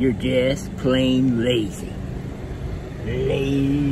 You're just plain lazy. Lazy.